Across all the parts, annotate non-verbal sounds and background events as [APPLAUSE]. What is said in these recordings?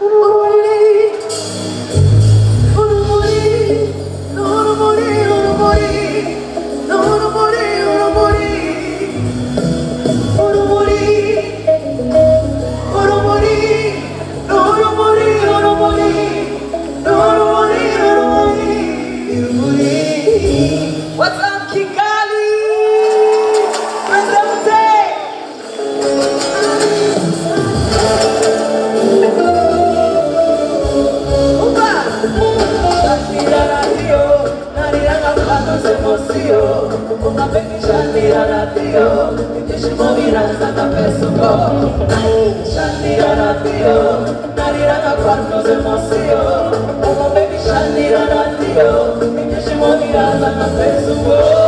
Ooh. Shantiraratiyo, Niteshi morirás hasta Pesocó Shantiraratiyo, Nariraka cuartos de emoción Como baby Shantiraratiyo, Niteshi morirás hasta Pesocó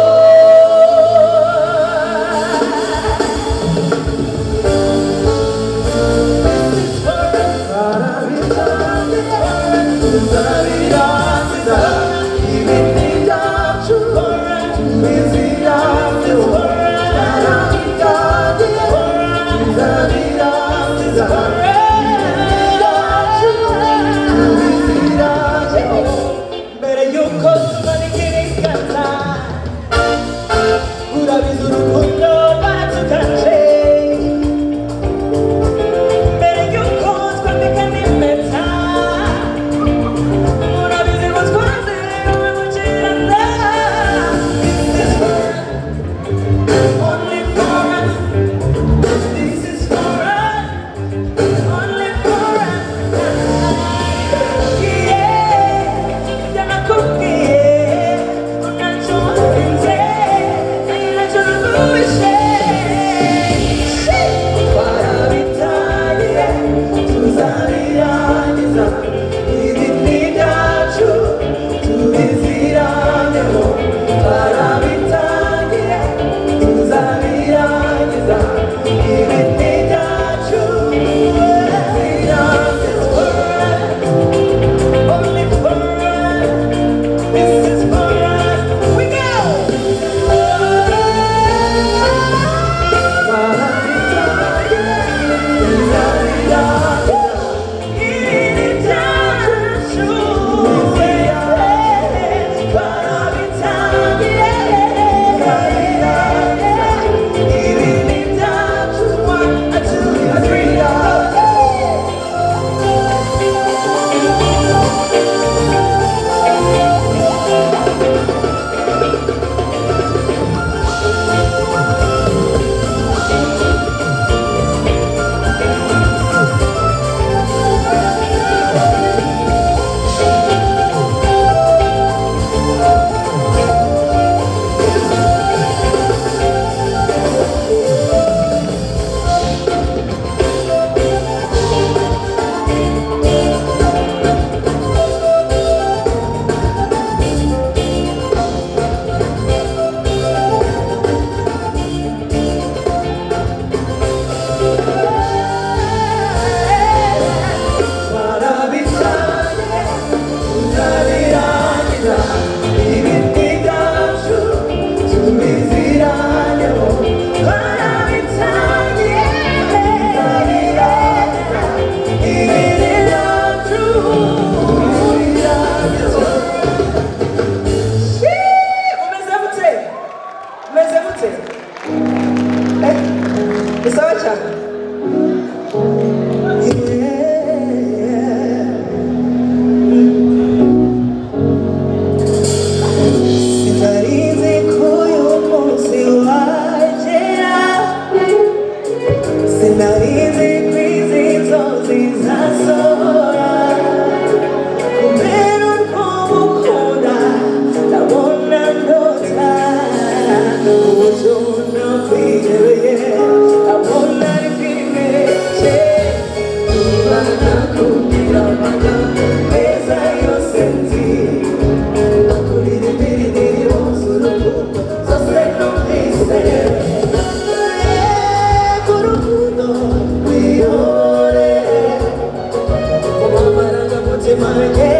yeah.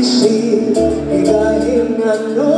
Si, si, ikay na no.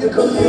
nhưng không đi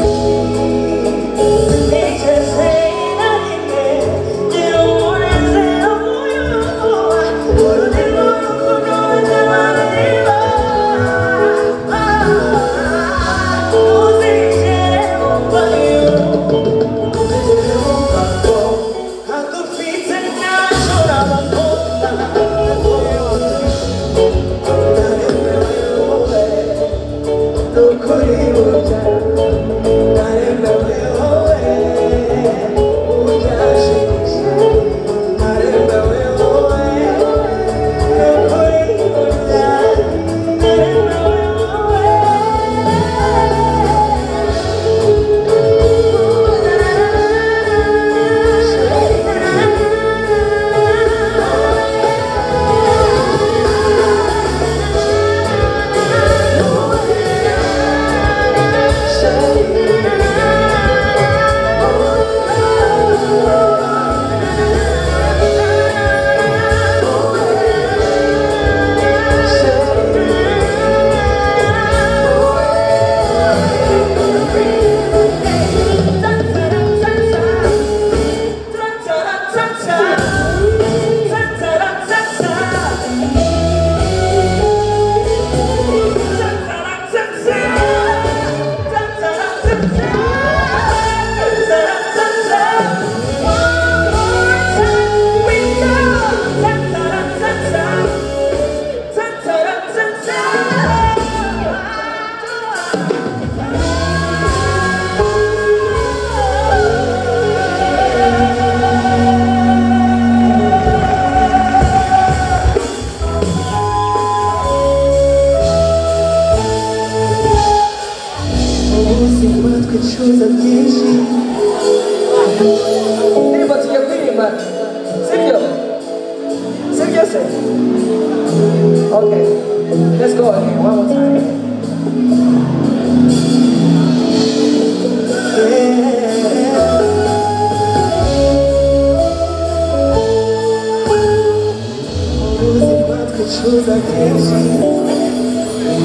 the truth I can't see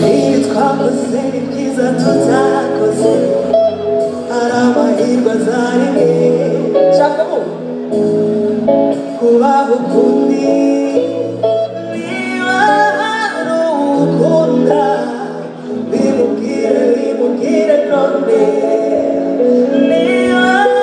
Nitwa kose ibyiza tutakoze Hari amahirwe azarimwe Shakamo Kubaho ukundi Niba hari uwukunda Bimubwire bimubwire none Niba hari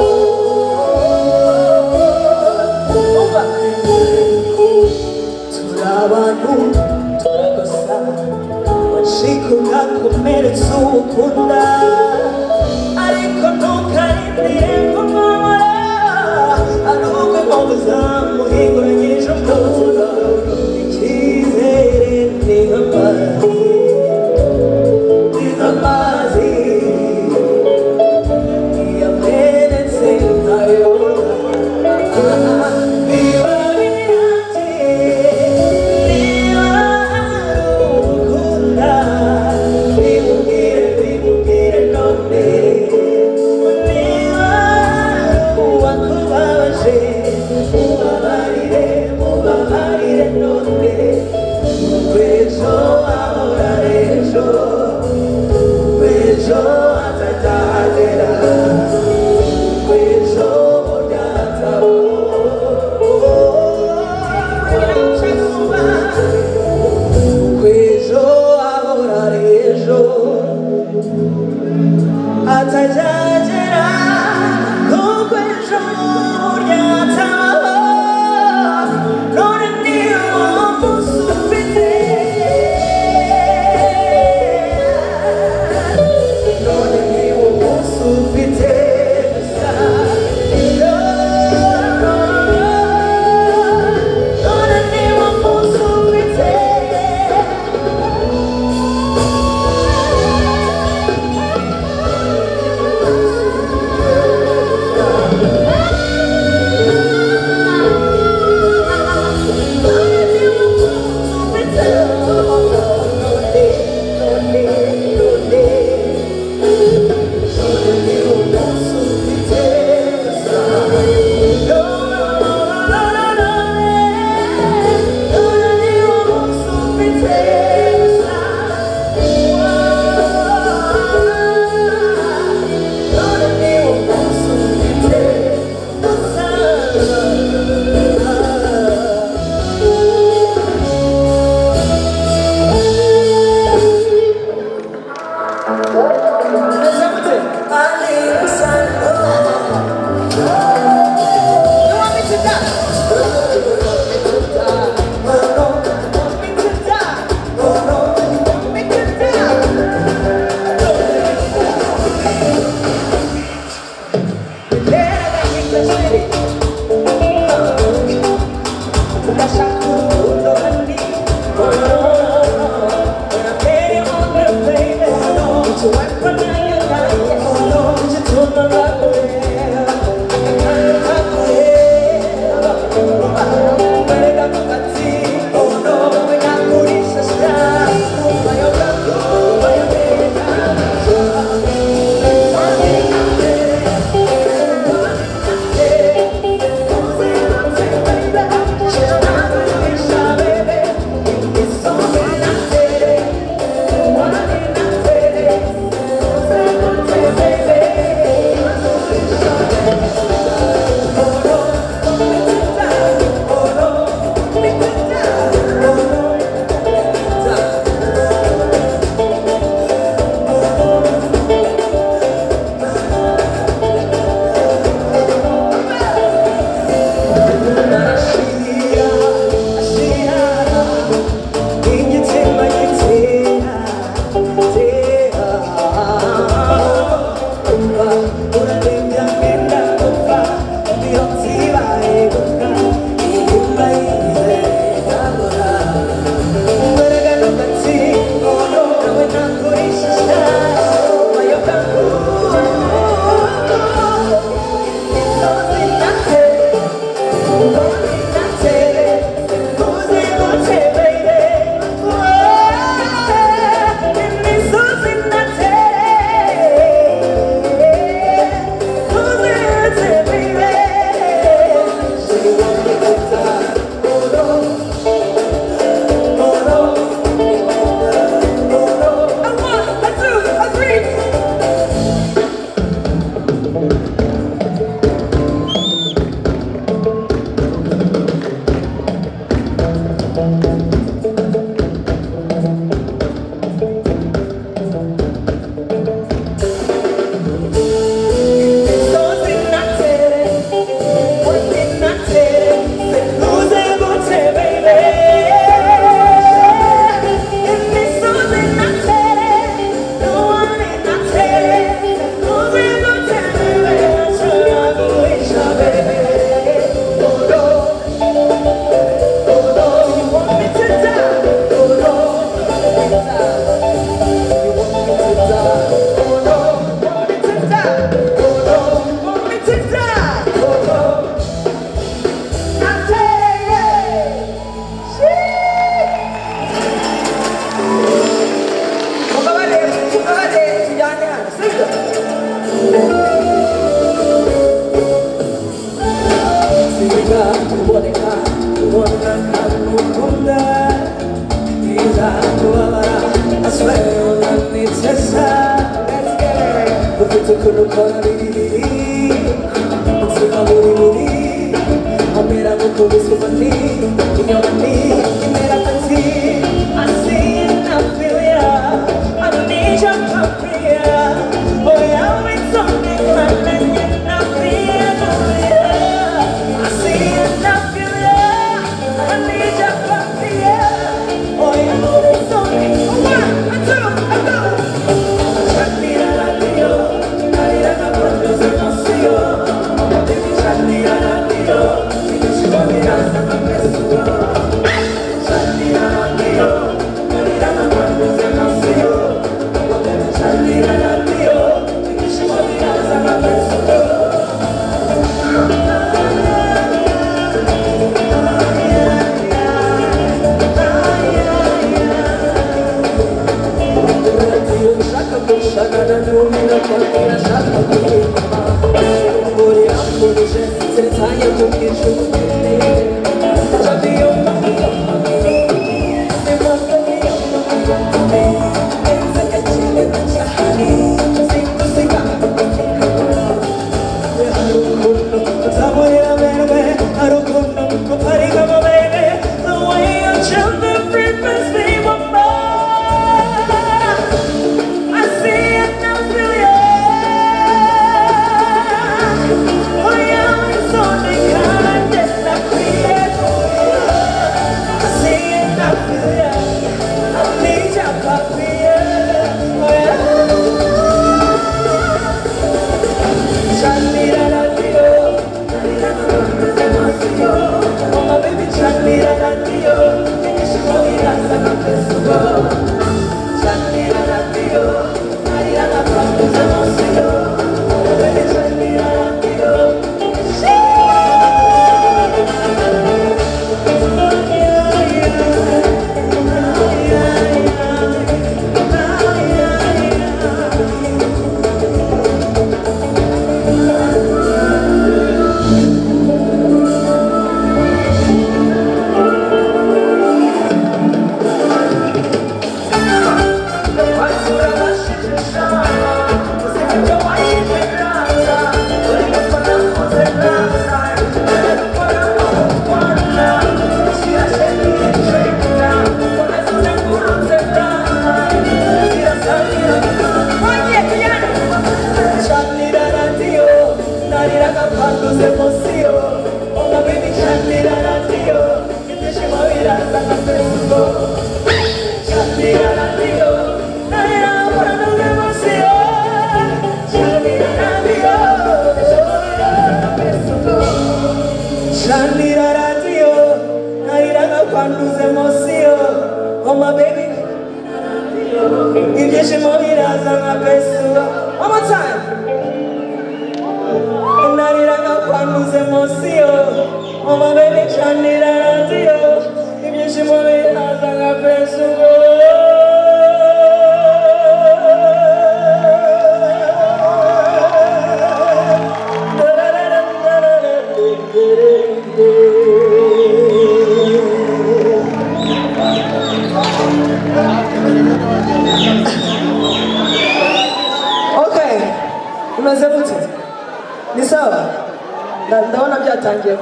comer o seu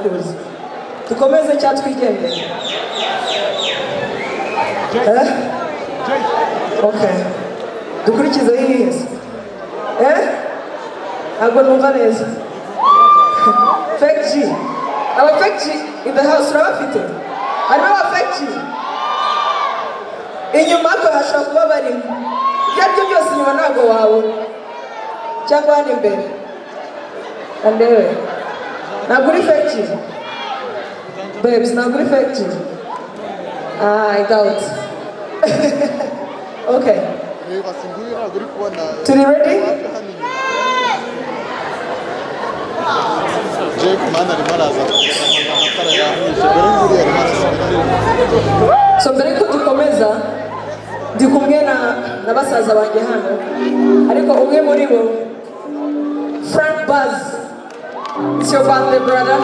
kuza dukomeze cyangwa twigendere dukurikize hirya ntabwo numva neza fekiji aba fekiji inda hasi urabafite harimo aba fekiji inyuma ko hashobora kuba barimo ibyo aribyo byose inyuma ntabwo wabona cyangwa hano imbere andewe nagura effective babes nagura effective ah, i doubt [LAUGHS] okay turi ready? So mbere yuko dukomeza ndi na na basaza banjye hano ariko umwe muri frank Buzz. It's your birthday, brother.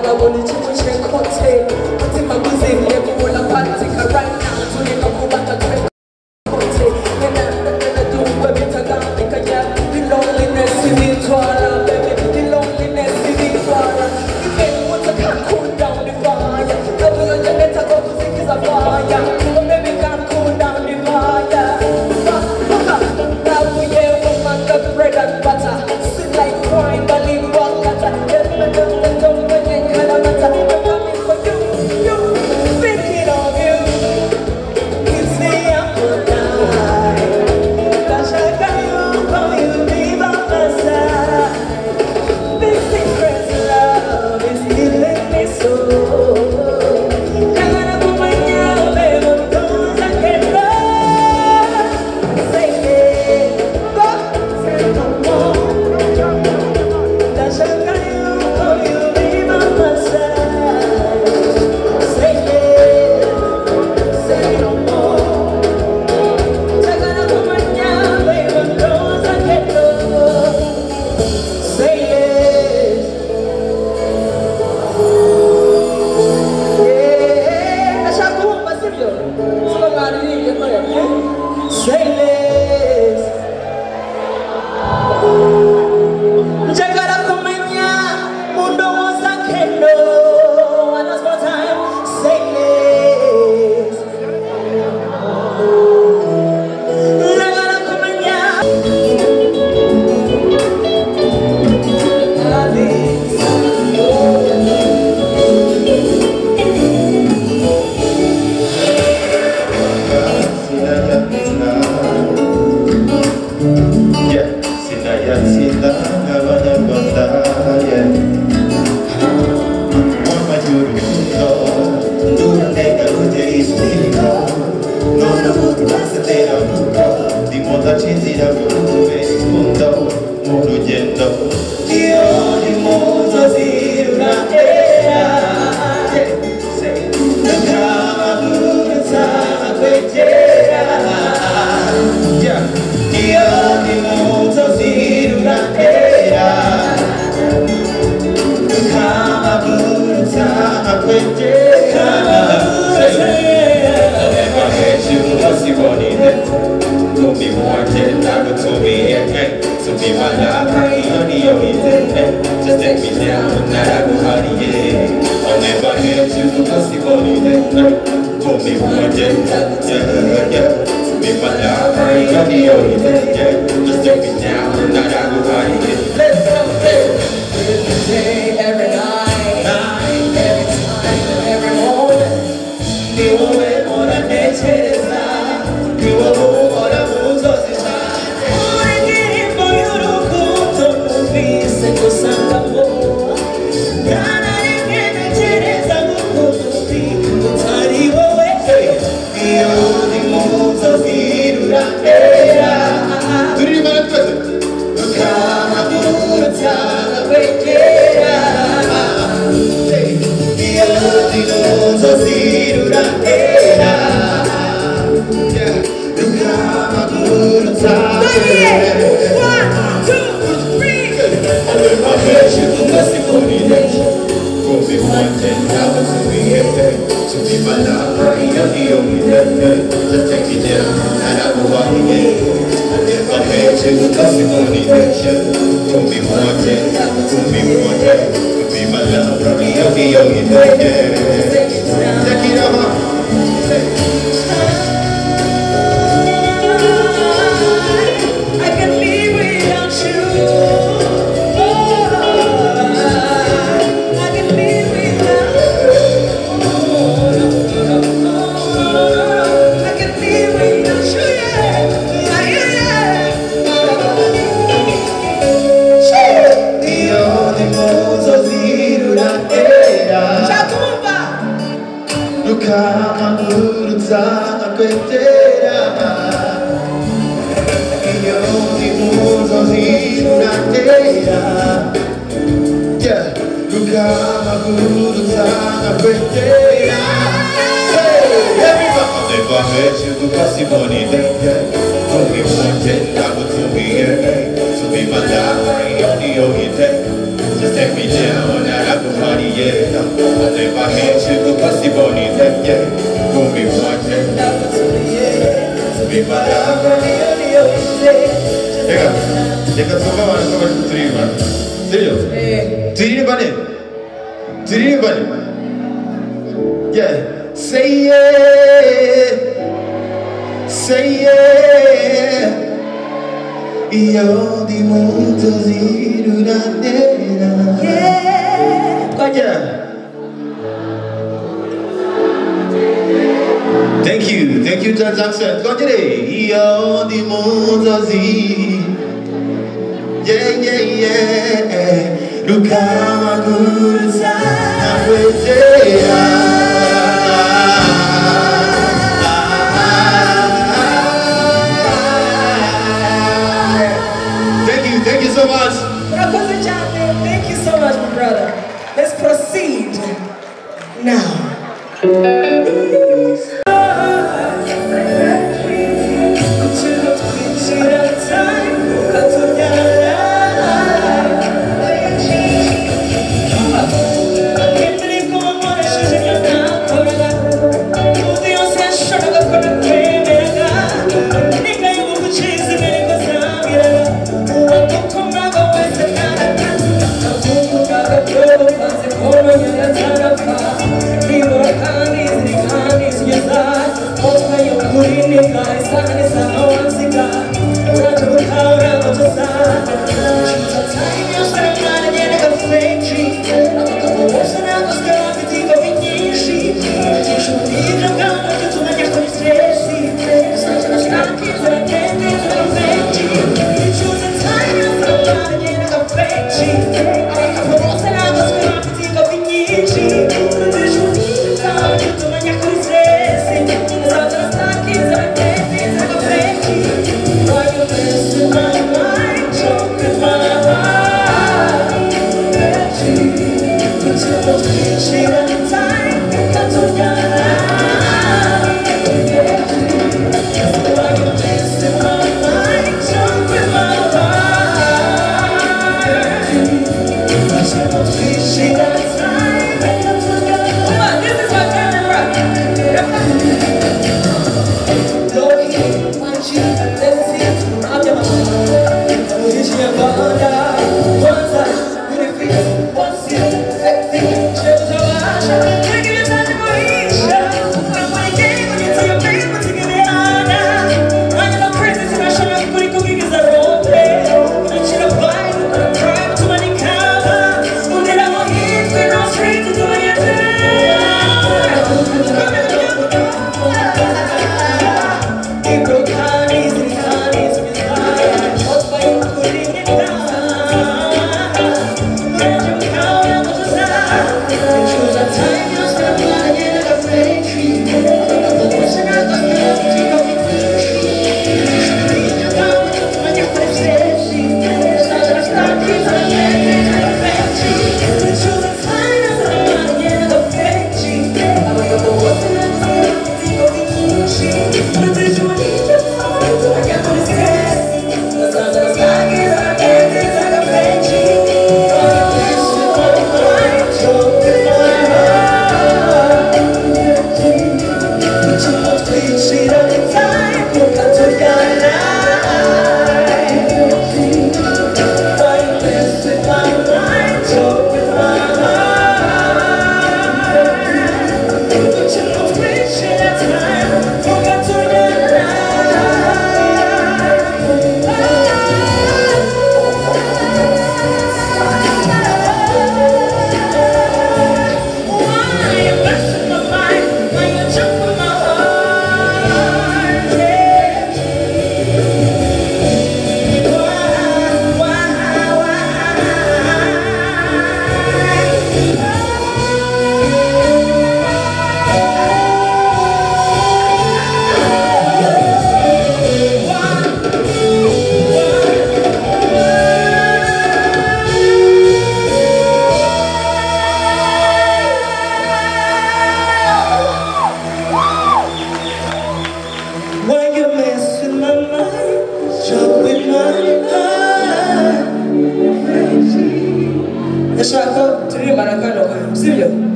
알아보는 춤을 출 컨셉 컨셉 바꾸세요 me one day, yeah, yeah. To be my love, honey, honey, oh be wanted. To be my love. I am the only let you Go be one day Never met you because you money day, yeah. Only wanted, that would to be, yeah. To be my lover, you're the only day. Just take me down, and I go money, yeah. I never met you because you money day, yeah. Only wanted, that would to be, yeah. To be my lover, 내가 내가 소감하는 소감을 좀 드리는 거야. 들려? 드리는 바네. 드리는 바네. Yeah. Say yeah. io di molto Thank you, thank you Judge Jackson. Kwaja io di molto yeah yeah yeah Lukama kurusa na kwejea now.